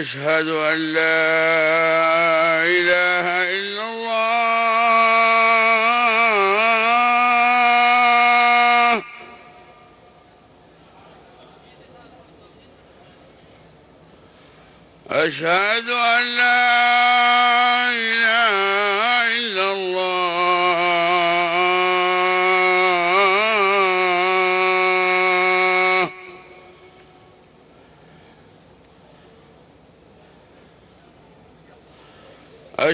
أشهد أن لا إله إلا الله. أشهد أن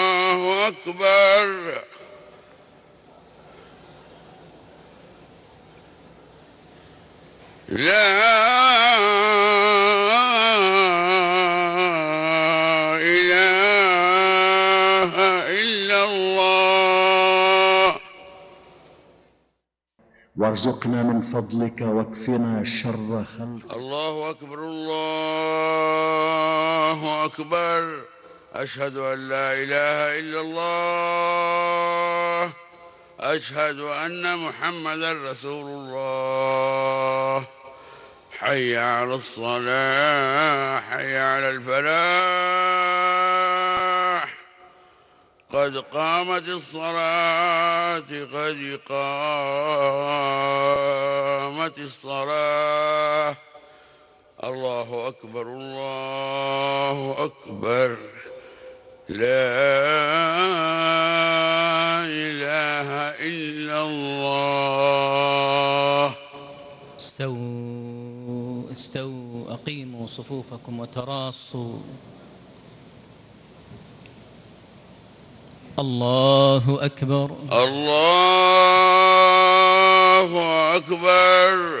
الله أكبر. لا وارزقنا من فضلك واكفنا شر خلقك. الله أكبر الله أكبر. أشهد أن لا إله إلا الله. أشهد أن محمدا رسول الله. حي على الصلاة حي على الفلاح. قد قامت الصلاة قد قامت الصلاة. الله أكبر الله أكبر. لا إله إلا الله. استووا استووا أقيموا صفوفكم وتراصوا. الله أكبر. الله أكبر.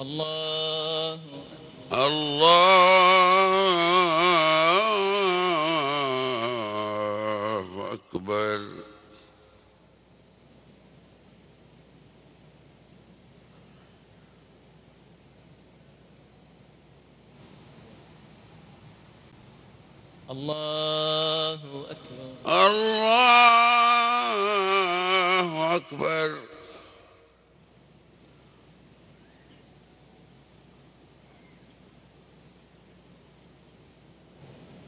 الله الله أكبر الله أكبر الله أكبر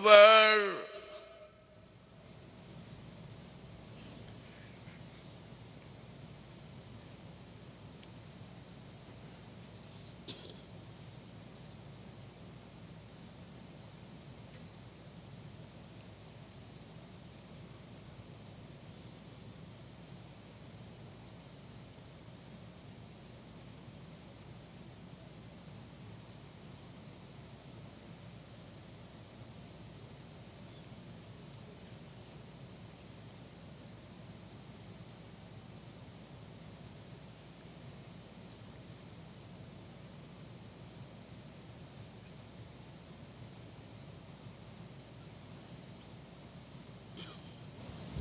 the world.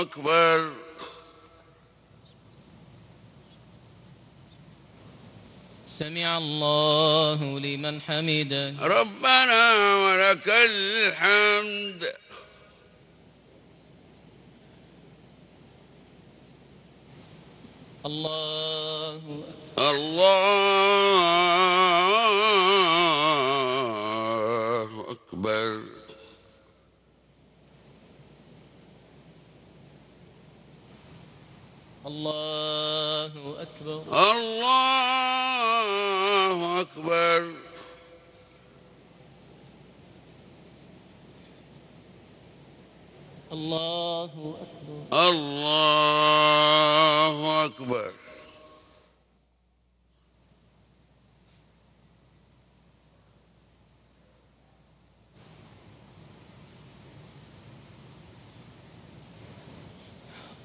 أكبر. سمع الله لمن حمده. ربنا ولك الحمد. الله الله أكبر. الله أكبر. الله أكبر الله أكبر الله أكبر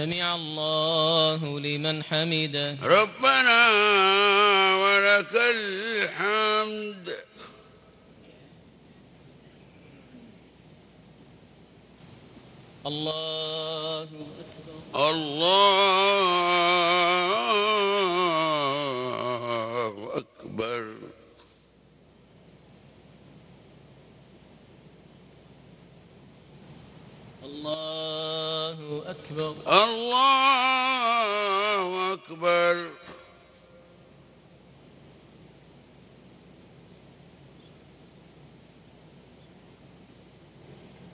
سمع الله لمن حمده. ربنا ولك الحمد. الله أكبر. الله أكبر الله أكبر الله أكبر